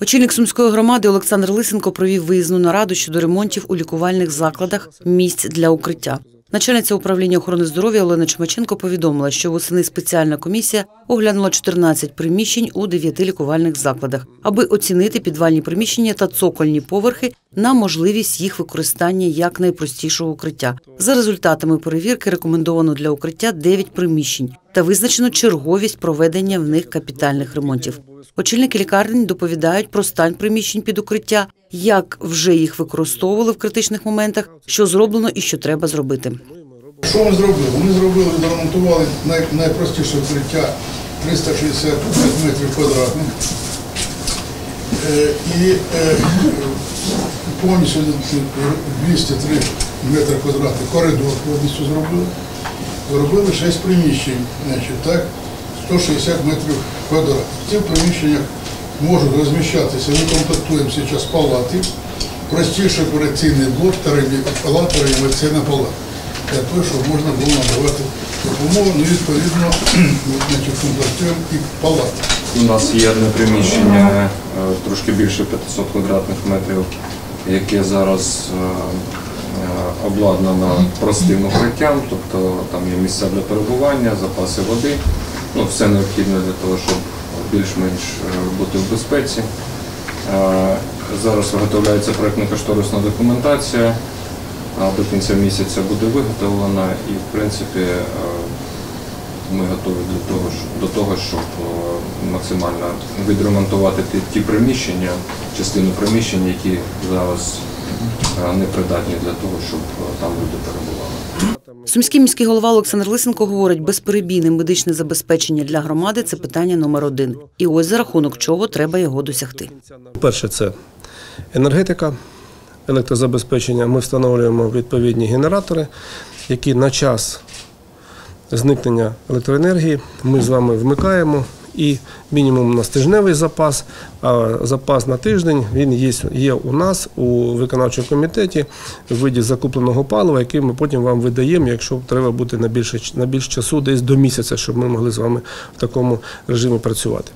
Очільник сумської громади Олександр Лисенко провів виїзну нараду щодо ремонтів у лікувальних закладах місць для укриття. Начальниця управління охорони здоров'я Олена Чумаченко повідомила, що восени спеціальна комісія оглянула 14 приміщень у 9 лікувальних закладах, аби оцінити підвальні приміщення та цокольні поверхи на можливість їх використання як найпростішого укриття. За результатами перевірки рекомендовано для укриття 9 приміщень та визначено черговість проведення в них капітальних ремонтів. Очільники лікарень доповідають про стан приміщень під укриття, як вже їх використовували в критичних моментах, що зроблено і що треба зробити. Що ми зробили? Ми зробили, заремонтували най, найпростіше укриття 365 метрів квадратних. Е, і е, повністю 203 метри квадратних коридор повністю зробили. Зробили 6 приміщень, значить, так, 160 метрів квадратних. В цих приміщеннях можуть розміщатися, ми комплектуємо зараз палати, простіший операційний блок палата, реанімаційна палата. Для того, щоб можна було надавати допомогу, ну, відповідно, комплектуємо і палати. У нас є одне приміщення е, трошки більше 500 квадратних метрів, яке зараз е, е, обладнано простим укриттям, тобто там є місця для перебування, запаси води, ну все необхідне для того, щоб більш-менш е, бути в безпеці. Е, Зараз виготовляється проєктно-кошторисна документація, до кінця місяця буде виготовлена і в принципі е, ми готові до того, до того, щоб максимально відремонтувати ті, приміщення, частину приміщень, які зараз непридатні для того, щоб е, там люди перебували. Сумський міський голова Олександр Лисенко говорить, безперебійне медичне забезпечення для громади це питання номер один. І ось за рахунок чого треба його досягти. Перше це енергетика, електрозабезпечення. Ми встановлюємо відповідні генератори, які на час зникнення електроенергії ми з вами вмикаємо. І мінімум у нас тижневий запас, а запас на тиждень він є, є у нас у виконавчому комітеті в виді закупленого палива, який ми потім вам видаємо, якщо треба бути на більше на більше часу, десь до місяця, щоб ми могли з вами в такому режимі працювати.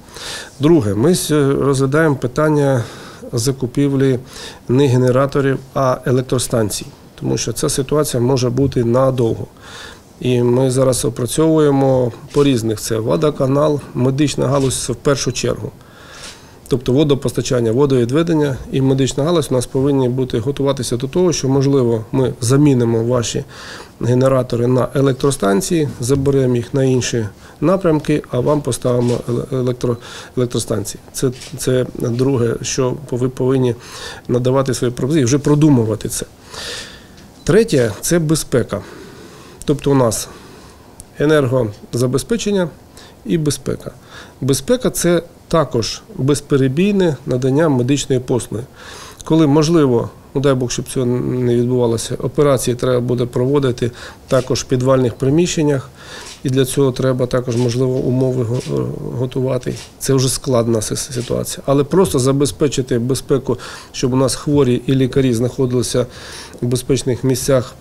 Друге, ми розглядаємо питання закупівлі не генераторів, а електростанцій, тому що ця ситуація може бути надовго. І ми зараз опрацьовуємо по різних: це водоканал, медична галузь в першу чергу. Тобто водопостачання, водовідведення і медична галузь у нас повинні бути готуватися до того, що можливо ми замінимо ваші генератори на електростанції, заберемо їх на інші напрямки, а вам поставимо електро, електростанції. Це, це друге, що ви повинні надавати свої пропозиції, вже продумувати це. Третє це безпека. Тобто у нас енергозабезпечення і безпека. Безпека це також безперебійне надання медичної послуги. Коли можливо, ну дай Бог, щоб цього не відбувалося, операції треба буде проводити також в підвальних приміщеннях, і для цього треба також, можливо, умови готувати. Це вже складна ситуація. Але просто забезпечити безпеку, щоб у нас хворі і лікарі знаходилися в безпечних місцях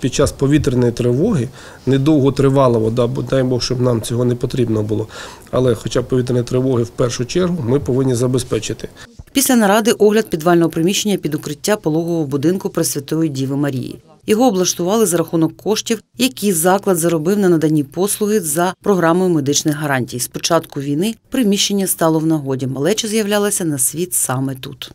під час повітряної тривоги недовго тривала вода, бо дай Бог, щоб нам цього не потрібно було. Але хоча б повітряної тривоги в першу чергу ми повинні забезпечити. Після наради огляд підвального приміщення під укриття пологового будинку Пресвятої Діви Марії. Його облаштували за рахунок коштів, які заклад заробив на наданні послуги за програмою медичних гарантій. З початку війни приміщення стало в нагоді. Малеча з'являлася на світ саме тут.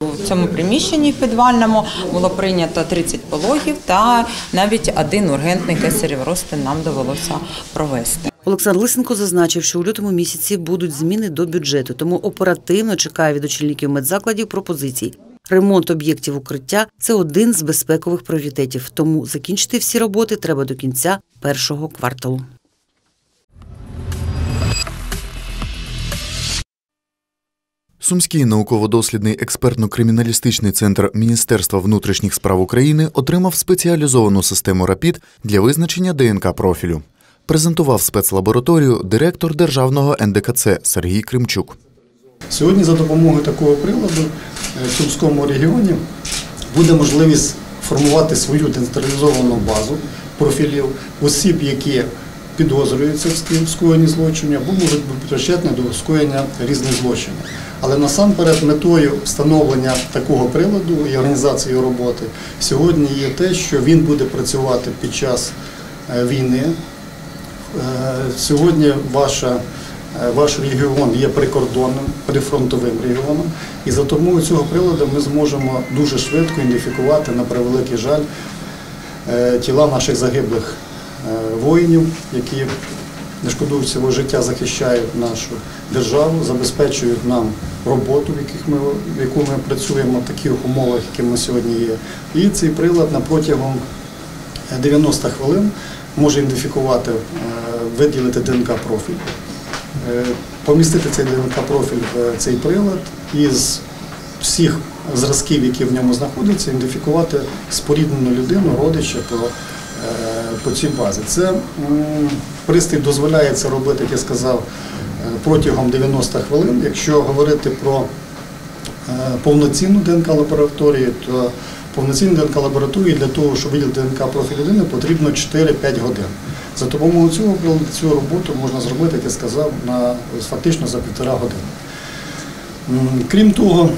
У цьому приміщенні підвальному було прийнято 30 пологів та навіть один ургентний кесарів розтин нам довелося провести. Олександр Лисенко зазначив, що у лютому місяці будуть зміни до бюджету, тому оперативно чекає від очільників медзакладів пропозицій. Ремонт об'єктів укриття це один з безпекових пріоритетів. Тому закінчити всі роботи треба до кінця першого кварталу. Сумський науково-дослідний експертно-криміналістичний центр Міністерства внутрішніх справ України отримав спеціалізовану систему РАПІД для визначення ДНК профілю. Презентував спецлабораторію директор державного НДКЦ Сергій Кримчук. Сьогодні за допомогою такого приладу е, в Сумському регіоні буде можливість формувати свою децентралізовану базу профілів осіб, які підозрюються в скоєнні злочинів або можуть бути причетні до скоєння різних злочинів. Але насамперед метою встановлення такого приладу і організації роботи сьогодні є те, що він буде працювати під час е, війни. Е, Сьогодні ваша, е, ваш регіон є прикордонним, прифронтовим регіоном, і за допомогою цього приладу ми зможемо дуже швидко ідентифікувати, на превеликий жаль, тіла наших загиблих воїнів, які не шкодують свого життя, захищають нашу державу, забезпечують нам роботу, в, яких ми, в яку ми працюємо, в таких умовах, які ми сьогодні є. І цей прилад на протягом 90 хвилин може ідентифікувати, е, виділити ДНК-профіль, е, помістити цей ДНК-профіль в цей прилад і з всіх зразків, які в ньому знаходяться, ідентифікувати споріднену людину, родича по, е, по цій базі. Це пристрій дозволяє це робити, як я сказав, е, протягом 90 хвилин. Якщо говорити про е, повноцінну ДНК-лабораторію, то повноцінну ДНК-лабораторію для того, щоб виділити ДНК-профіль людини, потрібно 4-5 годин. За допомогою цього цю роботу можна зробити, як я сказав, на, фактично за півтора години. Крім того,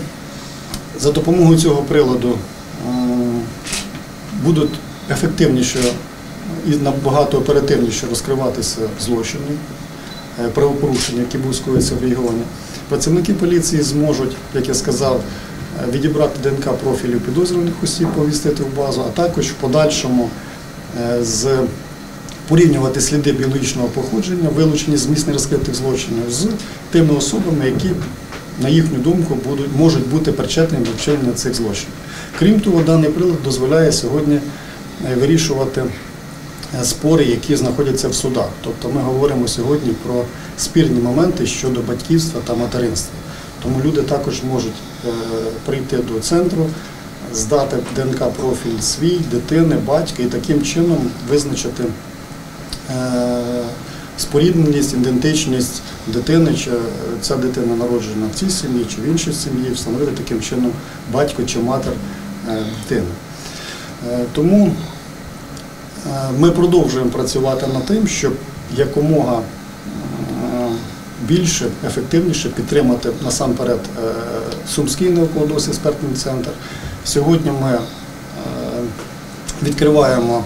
за допомогою цього приладу будуть ефективніше і набагато оперативніше розкриватися злочини, е, правопорушення, які будуть скоїтися в регіоні. Працівники поліції зможуть, як я сказав, е, відібрати ДНК профілів підозрюваних осіб, повістити в базу, а також в подальшому е, з порівнювати сліди біологічного походження, вилучені з місць нерозкритих злочинів з тими особами, які, на їхню думку, будуть, можуть бути причетними до вчинення цих злочинів. Крім того, даний прилад дозволяє сьогодні вирішувати спори, які знаходяться в судах. Тобто ми говоримо сьогодні про спірні моменти щодо батьківства та материнства. Тому люди також можуть е, прийти до центру, здати ДНК-профіль свій, дитини, батька і таким чином визначити е, спорідненість, ідентичність дитини, чи ця дитина народжена в цій сім'ї чи в іншій сім'ї, встановити таким чином батько чи матір е, дитини. Тому ми продовжуємо працювати над тим, щоб якомога е, більше, ефективніше підтримати насамперед е, Сумський науково-дослідний експертний центр. Сьогодні ми е, відкриваємо,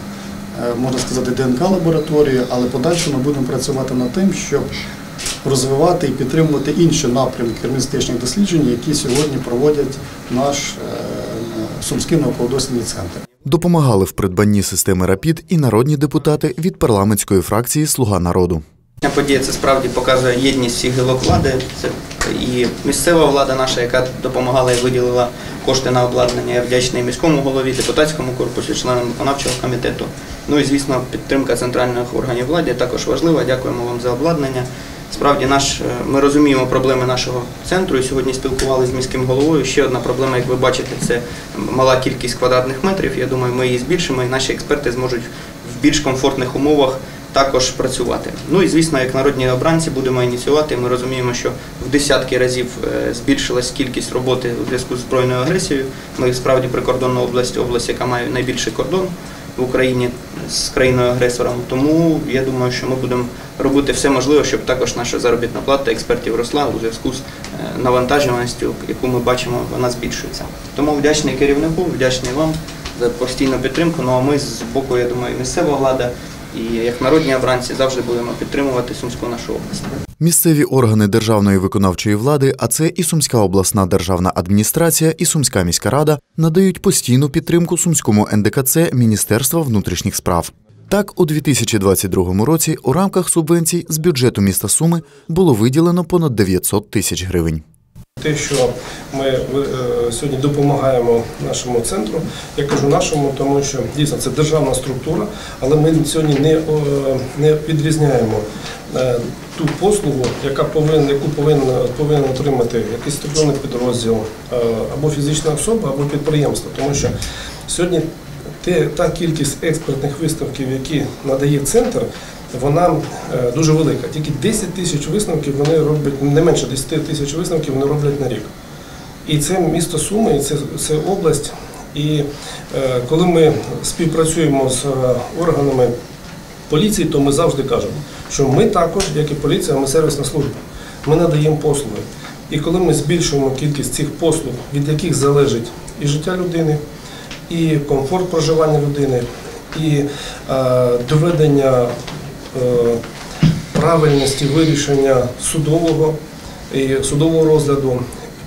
е, можна сказати, ДНК-лабораторію, але подальше ми будемо працювати над тим, щоб розвивати і підтримувати інші напрямки криміналістичних досліджень, які сьогодні проводять наш е, Сумський науково-дослідний центр. Допомагали в придбанні системи РАПІД і народні депутати від парламентської фракції Слуга народу. Подія це справді показує єдність всіх гілок влади. Це і місцева влада наша, яка допомагала і виділила кошти на обладнання. Я вдячний міському голові, депутатському корпусу, членам виконавчого комітету. Ну і звісно, підтримка центральних органів влади також важлива. Дякуємо вам за обладнання. Справді, наш е, ми розуміємо проблеми нашого центру і сьогодні спілкувалися з міським головою. Ще одна проблема, як ви бачите, це мала кількість квадратних метрів. Я думаю, ми її збільшимо, і наші експерти зможуть в більш комфортних умовах також працювати. Ну і звісно, як народні обранці будемо ініціювати. Ми розуміємо, що в десятки разів е, збільшилась кількість роботи у зв'язку з збройною агресією. Ми справді прикордонна область, область, яка має найбільший кордон в Україні з країною-агресором. Тому я думаю, що ми будемо робити все можливе, щоб також наша заробітна плата експертів росла у зв'язку з е, навантаженістю, яку ми бачимо, вона збільшується. Тому вдячний керівнику, вдячний вам за постійну підтримку. Ну а ми з боку, я думаю, місцева влада і як народні обранці завжди будемо підтримувати Сумську нашу область. Місцеві органи державної виконавчої влади, а це і Сумська обласна державна адміністрація, і Сумська міська рада надають постійну підтримку сумському НДКЦ Міністерства внутрішніх справ. Так, у 2022 році у рамках субвенцій з бюджету міста Суми було виділено понад 900 тисяч гривень. Те, що ми е, сьогодні допомагаємо нашому центру, я кажу нашому, тому що дійсно це державна структура, але ми сьогодні не, не відрізняємо е, ту послугу, яка повинна, яку повинен, повинен отримати якийсь структурний підрозділ е, або фізична особа, або підприємство. Тому що сьогодні те, та кількість експертних висновків, які надає центр, вона е, дуже велика. Тільки 10 тисяч висновків вони роблять, не менше 10 тисяч висновків вони роблять на рік. І це місто Суми, і це, це область. І е, коли ми співпрацюємо з е, органами поліції, то ми завжди кажемо, що ми також, як і поліція, ми сервісна служба. Ми надаємо послуги. І коли ми збільшуємо кількість цих послуг, від яких залежить і життя людини, і комфорт проживання людини, і е, доведення е, правильності вирішення судового і судового розгляду,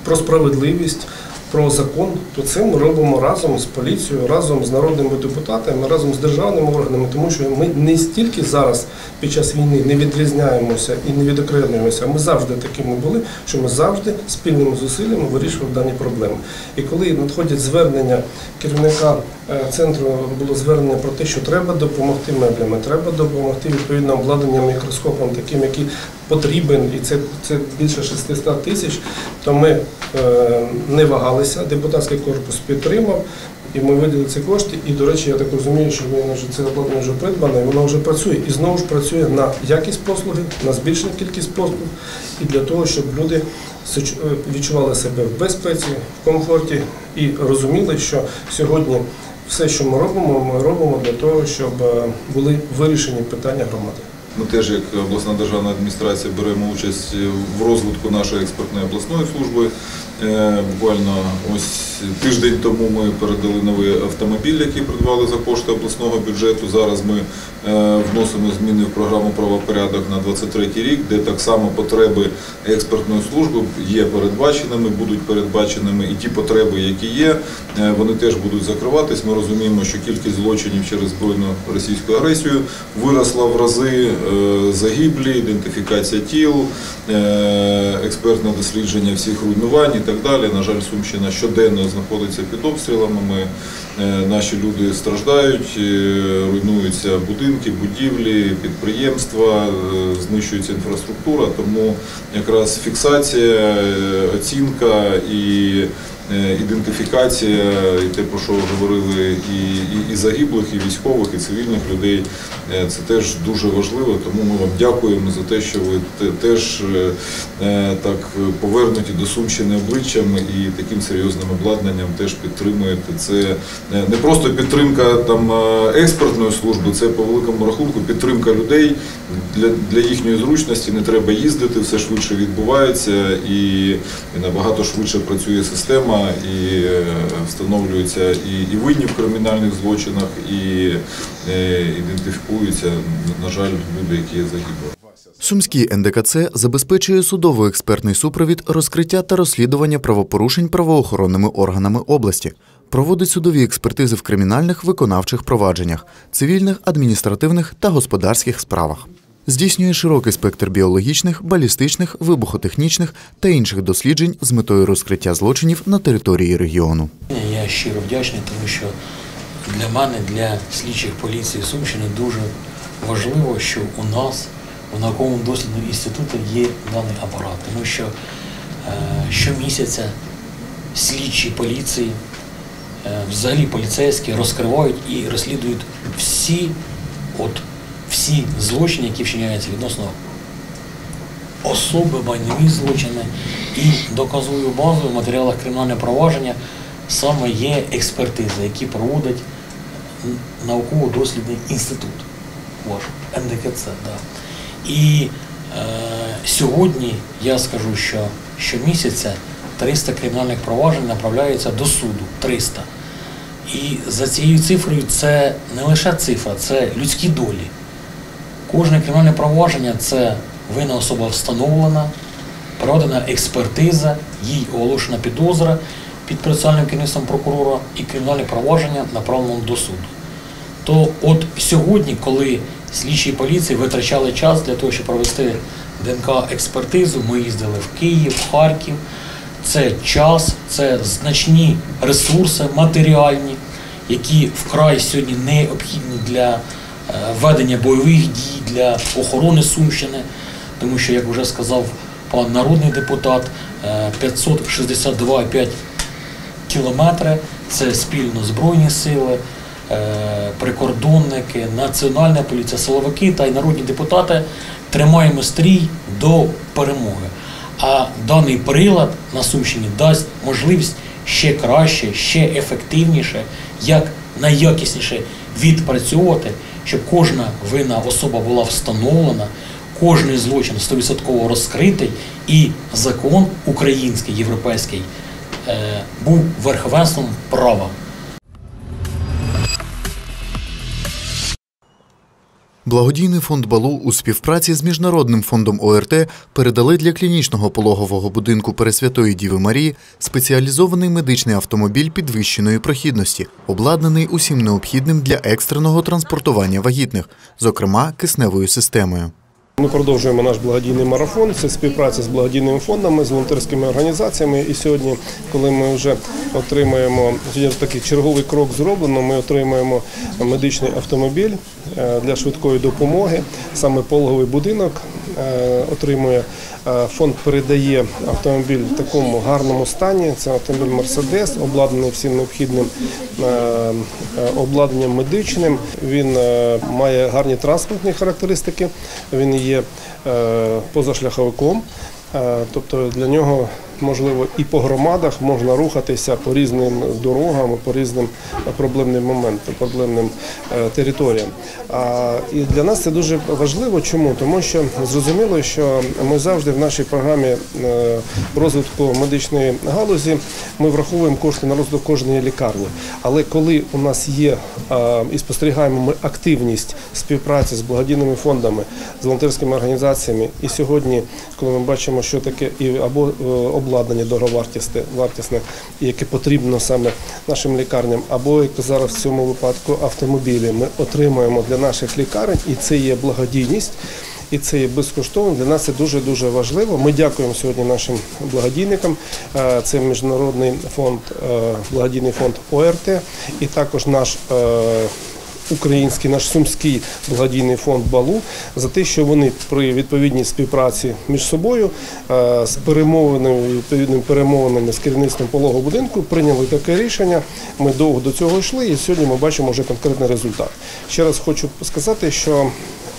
про справедливість, про закон, то це ми робимо разом з поліцією, разом з народними депутатами, разом з державними органами, тому що ми не стільки зараз під час війни не відрізняємося і не відокремлюємося, ми завжди такими були, що ми завжди спільними зусиллями вирішували дані проблеми. І коли надходять звернення керівника е, центру, було звернення про те, що треба допомогти меблями, треба допомогти відповідно обладнанням мікроскопом, таким, який потрібен, і це, це більше 600 тисяч, то ми е, не вагалися, депутатський корпус підтримав, і ми виділили ці кошти. І, до речі, я так розумію, що це обладнання вже придбане, і воно вже працює. І знову ж працює на якість послуги, на збільшену кількість послуг, і для того, щоб люди е, відчували себе в безпеці, в комфорті і розуміли, що сьогодні все, що ми робимо, ми робимо для того, щоб е, були вирішені питання громади. Ми теж, як обласна державна адміністрація, беремо участь в розвитку нашої експертної обласної служби. Е, Буквально ось тиждень тому ми передали новий автомобіль, який придбали за кошти обласного бюджету. Зараз ми е, вносимо зміни в програму правопорядок на 23 рік, де так само потреби експертної служби є передбаченими, будуть передбаченими і ті потреби, які є, е, вони теж будуть закриватись. Ми розуміємо, що кількість злочинів через збройну російську агресію виросла в рази е, загиблі, ідентифікація тіл, е, експертне дослідження всіх руйнувань і так далі. На жаль, Сумщина щоденно знаходиться під обстрілами. Ми, е, наші люди страждають, е, руйнуються будинки, будівлі, підприємства, е, знищується інфраструктура. Тому якраз фіксація, оцінка і ідентифікація, і те, про що говорили і, і, і загиблих, і військових, і цивільних людей, е, це теж дуже важливо. Тому ми вам дякуємо за те, що ви теж е, е, так повернуті до Сумщини обличчям і таким серйозним обладнанням теж підтримуєте. Це е, не просто підтримка там е, експертної служби, це по великому рахунку підтримка людей для, для їхньої зручності. Не треба їздити, все швидше відбувається і, і набагато швидше працює система, і е, встановлюються і, і винні в кримінальних злочинах, і е, ідентифікуються, на жаль, люди, які загибли. Сумський НДКЦ забезпечує судово-експертний супровід, розкриття та розслідування правопорушень правоохоронними органами області. Проводить судові експертизи в кримінальних виконавчих провадженнях, цивільних, адміністративних та господарських справах. Здійснює широкий спектр біологічних, балістичних, вибухотехнічних та інших досліджень з метою розкриття злочинів на території регіону. Я щиро вдячний, тому що для мене, для слідчих поліції Сумщини дуже важливо, що у нас в науковому дослідному інституті є даний апарат, тому що е, щомісяця слідчі поліції, е, взагалі поліцейські розкривають і розслідують всі, от, всі злочини, які вчиняються відносно особи, майнові злочини і доказовою базою в матеріалах кримінального провадження саме є експертизи, які проводить науково-дослідний інститут ваш НДКЦ. Да. І е, сьогодні я скажу, що щомісяця 300 кримінальних проваджень направляються до суду. 300. І за цією цифрою це не лише цифра, це людські долі. Кожне кримінальне провадження це винна особа встановлена, проведена експертиза, їй оголошена підозра під процесуальним керівництвом прокурора і кримінальне провадження направлено до суду. То от сьогодні, коли слідчі поліції витрачали час для того, щоб провести ДНК-експертизу, ми їздили в Київ, в Харків. Це час, це значні ресурси матеріальні, які вкрай сьогодні необхідні для ведення бойових дій, для охорони Сумщини, тому що, як вже сказав пан народний депутат, е, 562,5 кілометри це спільно Збройні сили, е, прикордонники, Національна поліція, силовики та й народні депутати тримаємо стрій до перемоги. А даний прилад на Сумщині дасть можливість ще краще, ще ефективніше, як найякісніше відпрацьовувати щоб кожна винна особа була встановлена, кожний злочин 100% розкритий, і закон український, європейський е, був верховенством права. Благодійний фонд Балу у співпраці з Міжнародним фондом ОРТ передали для клінічного пологового будинку Пересвятої Діви Марії спеціалізований медичний автомобіль підвищеної прохідності, обладнаний усім необхідним для екстреного транспортування вагітних, зокрема кисневою системою. Ми продовжуємо наш благодійний марафон. Це співпраця з благодійними фондами, з волонтерськими організаціями. І сьогодні, коли ми вже отримаємо такий черговий крок зроблено, ми отримаємо медичний автомобіль е, для швидкої допомоги. Саме пологовий будинок отримує. Е, Фонд передає автомобіль в такому гарному стані. Це автомобіль Мерседес, обладнаний всім необхідним е, е, обладнанням медичним. Він е, має гарні транспортні характеристики. Він є е, позашляховиком. Е, Тобто для нього можливо і по громадах можна рухатися по різним дорогам, по різним проблемним моментам, проблемним е, територіям. І для нас це дуже важливо. Чому? Тому що зрозуміло, що ми завжди в нашій програмі е, розвитку медичної галузі ми враховуємо кошти на розвиток кожної лікарні. Але коли у нас є е, і спостерігаємо ми активність співпраці з благодійними фондами, з волонтерськими організаціями, і сьогодні, коли ми бачимо, що таке і або обладнання дороговартісне, яке потрібно саме нашим лікарням, або як зараз в цьому випадку автомобілі, ми отримуємо для наших лікарень, і це є благодійність. І це є безкоштовно. Для нас це дуже дуже важливо. Ми дякуємо сьогодні нашим благодійникам. Е, Це міжнародний фонд, е, благодійний фонд ОРТ, і також наш е, український, наш сумський благодійний фонд Балу за те, що вони при відповідній співпраці між собою е, з перемовинами, відповідними перемовинами з керівництвом пологового будинку прийняли таке рішення. Ми довго до цього йшли, і сьогодні ми бачимо вже конкретний результат. Ще раз хочу сказати, що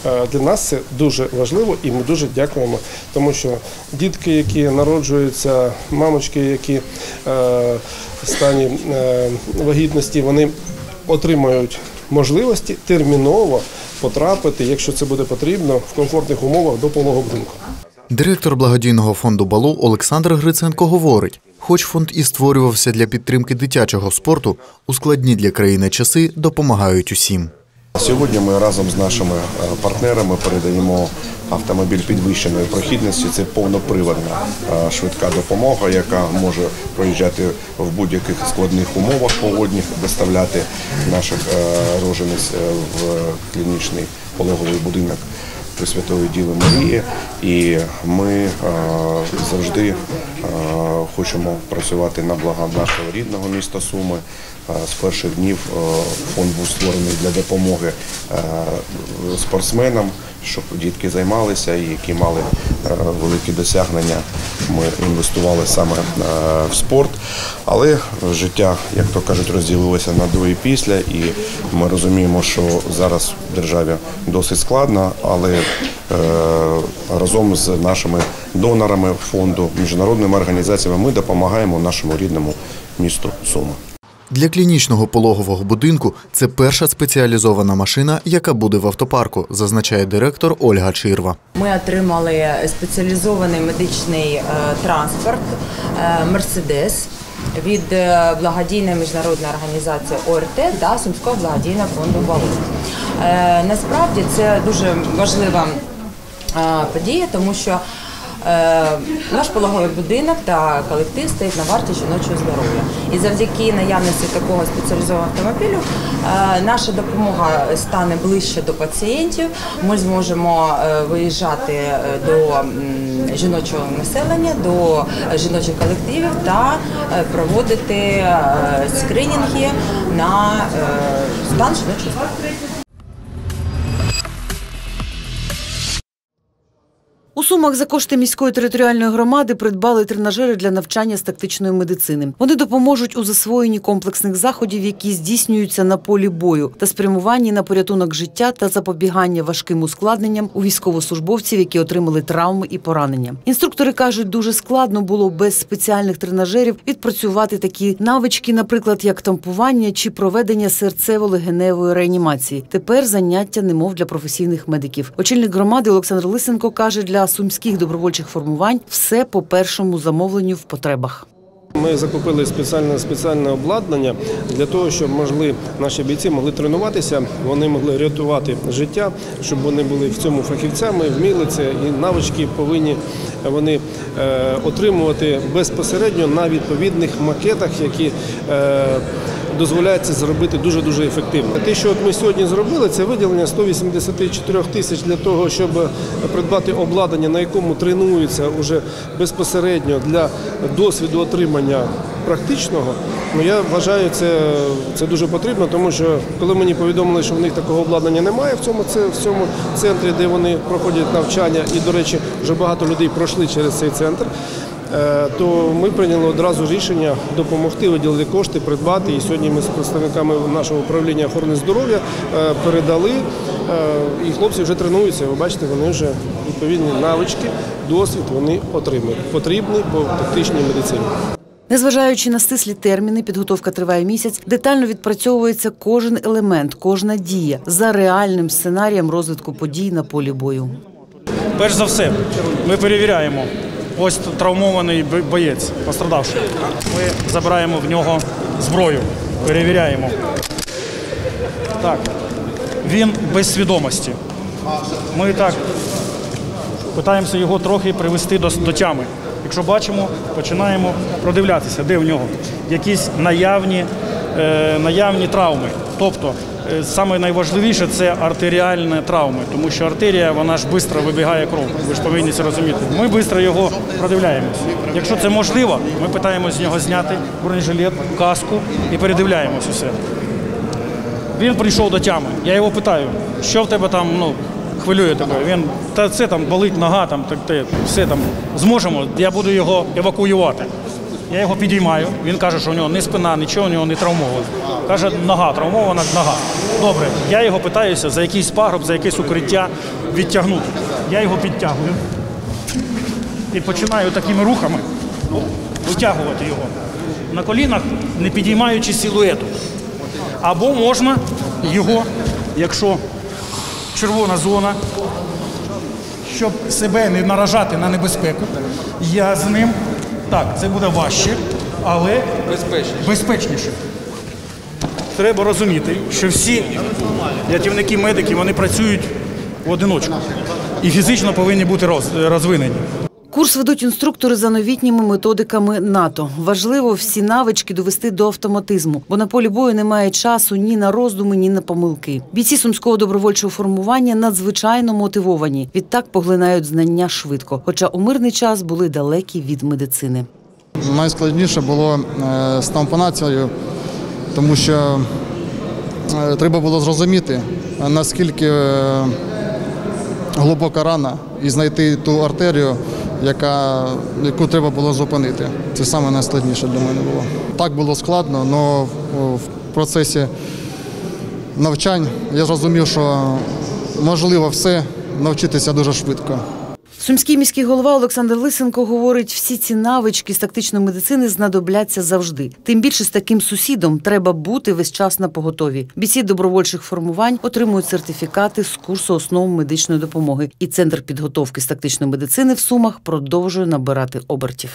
Е, Для нас це дуже важливо і ми дуже дякуємо, тому що дітки, які народжуються, мамочки, які е, в стані вагітності, вони отримають можливості терміново потрапити, якщо це буде потрібно, в комфортних умовах до будинку. Директор благодійного фонду Балу Олександр Гриценко говорить: хоч фонд і створювався для підтримки дитячого спорту, у складні для країни часи допомагають усім. Сьогодні ми разом з нашими е, партнерами передаємо автомобіль підвищеної прохідності. Це повноприводна е, швидка допомога, яка може проїжджати в будь-яких складних умовах погодних, доставляти наших е, рожениць е, в клінічний пологовий будинок Пресвятої Діви Марії. І ми завжди хочемо працювати на благо нашого рідного міста Суми. З перших днів фонд був створений для допомоги спортсменам, щоб дітки займалися і які мали е, великі досягнення. Ми інвестували саме е, в спорт. Але життя, як то кажуть, розділилося на до і після, і ми розуміємо, що зараз в державі досить складно, але е, разом з нашими донорами фонду, міжнародними організаціями ми допомагаємо нашому рідному місту Суми. Для клінічного пологового будинку це перша спеціалізована машина, яка буде в автопарку, зазначає директор Ольга Чирва. Ми отримали спеціалізований медичний е, транспорт е, Мерседес від е, благодійної міжнародної організації ОРТ та Сумського благодійного фонду Балу. Е, Насправді це дуже важлива подія, тому що наш пологовий будинок та колектив стоїть на варті жіночого здоров'я. І завдяки наявності такого спеціалізованого автомобілю е, наша допомога стане ближче до пацієнтів. Ми зможемо е, виїжджати е, до жіночого населення, до жіночих колективів та е, проводити е, скринінги на е, стан жіночого здоров'я. У Сумах за кошти міської територіальної громади придбали тренажери для навчання з тактичної медицини. Вони допоможуть у засвоєнні комплексних заходів, які здійснюються на полі бою, та спрямуванні на порятунок життя та запобігання важким ускладненням у військовослужбовців, які отримали травми і поранення. Інструктори кажуть, дуже складно було без спеціальних тренажерів відпрацювати такі навички, наприклад, як тампування чи проведення серцево-легеневої реанімації. Тепер заняття немов для професійних медиків. Очільник громади Олександр Лисенко каже, для сумських добровольчих формувань все по першому замовленню в потребах. Ми закупили спеціальне спеціальне обладнання для того, щоб могли наші бійці могли тренуватися, вони могли рятувати життя, щоб вони були в цьому фахівцями, вміли це і навички повинні вони е, отримувати безпосередньо на відповідних макетах, які е, дозволяють це зробити дуже дуже ефективно. Те, що от ми сьогодні зробили, це виділення 184 тисяч для того, щоб придбати обладнання, на якому тренуються уже безпосередньо для досвіду отримання практичного. Ну я вважаю, це, це дуже потрібно, тому що коли мені повідомили, що в них такого обладнання немає в цьому це в цьому центрі, де вони проходять навчання, і до речі, вже багато людей пройшли через цей центр. е, То ми прийняли одразу рішення допомогти виділити кошти, придбати. І сьогодні ми з представниками нашого управління охорони здоров'я е, передали, е, і хлопці вже тренуються. Ви бачите, вони вже відповідні навички, досвід вони отримують. Потрібний по тактичній медицині. Незважаючи на стислі терміни, підготовка триває місяць. Детально відпрацьовується кожен елемент, кожна дія за реальним сценарієм розвитку подій на полі бою. Перш за все, ми перевіряємо. Ось травмований боєць, пострадавший. Ми забираємо в нього зброю, перевіряємо. Так, він без свідомості. Ми так питаємося його трохи привести до, до тями. Якщо бачимо, починаємо продивлятися, де в нього якісь наявні, е, наявні травми. Тобто, е, саме найважливіше це артеріальні травми, тому що артерія вона ж швидко вибігає кров. Ви ж повинні це розуміти. Ми швидко його продивляємося. Якщо це можливо, ми питаємося з нього зняти бронежилет, каску і передивляємось усе. Він прийшов до тями. Я його питаю, що в тебе там ну, хвилює тебе. Він та це там болить нога, там так те, все там зможемо. Я буду його евакуювати. Я його підіймаю. Він каже, що у нього не спина, нічого у нього не травмовано. Каже, нога травмована, нога. Добре, я його питаюся за якийсь пагроб, за якесь укриття відтягнути. Я його підтягую і починаю такими рухами витягувати його на колінах, не підіймаючи силуету. Або можна його, якщо червона зона, щоб себе не наражати на небезпеку, я з ним, так, це буде важче, але безпечніше. Треба розуміти, що всі рятівники, медики, вони працюють в одиночку і фізично повинні бути розвинені. Курс ведуть інструктори за новітніми методиками НАТО. Важливо всі навички довести до автоматизму, бо на полі бою немає часу ні на роздуми, ні на помилки. Бійці сумського добровольчого формування надзвичайно мотивовані. Відтак поглинають знання швидко, хоча у мирний час були далекі від медицини. Найскладніше було е, з тампонацією, тому що е, треба було зрозуміти, наскільки е, глибока рана, і знайти ту артерію, яка, яку треба було зупинити. Це саме найскладніше для мене було. Так було складно, але в процесі навчань я зрозумів, що можливо все навчитися дуже швидко. Сумський міський голова Олександр Лисенко говорить, всі ці навички з тактичної медицини знадобляться завжди. Тим більше з таким сусідом треба бути весь час на поготові. Бійці добровольчих формувань отримують сертифікати з курсу основ медичної допомоги. І центр підготовки з тактичної медицини в Сумах продовжує набирати обертів.